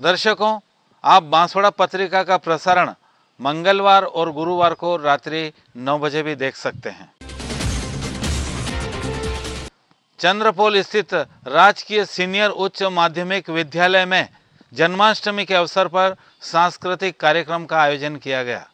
दर्शकों, आप बांसवाड़ा पत्रिका का प्रसारण मंगलवार और गुरुवार को रात्रि 9 बजे भी देख सकते हैं। चंद्रपोल स्थित राजकीय सीनियर उच्च माध्यमिक विद्यालय में जन्माष्टमी के अवसर पर सांस्कृतिक कार्यक्रम का आयोजन किया गया।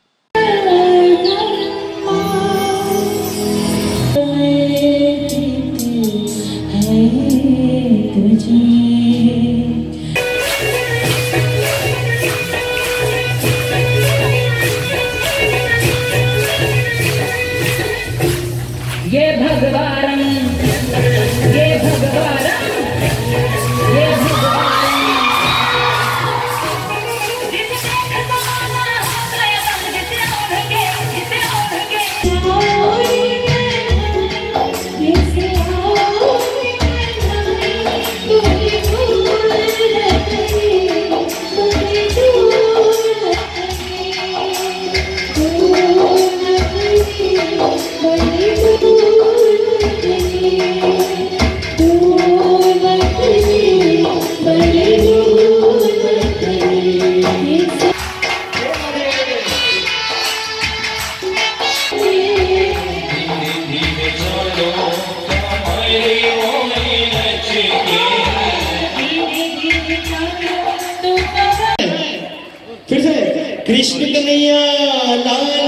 फिर से कृष्ण कन्हैया लाल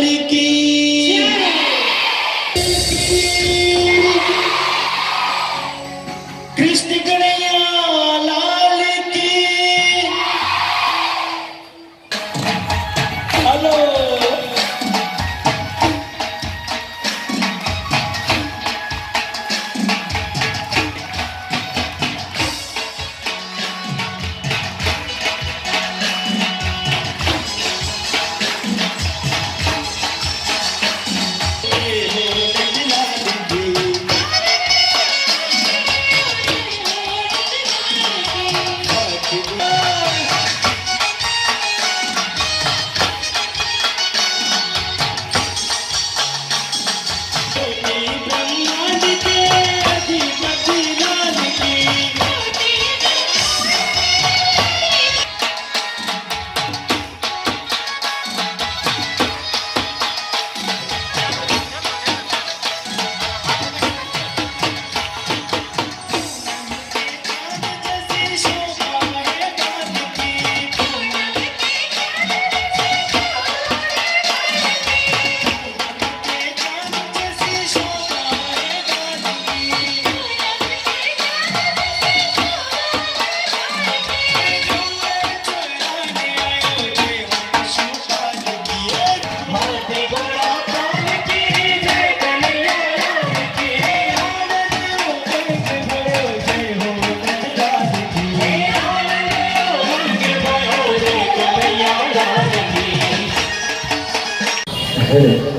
hit it.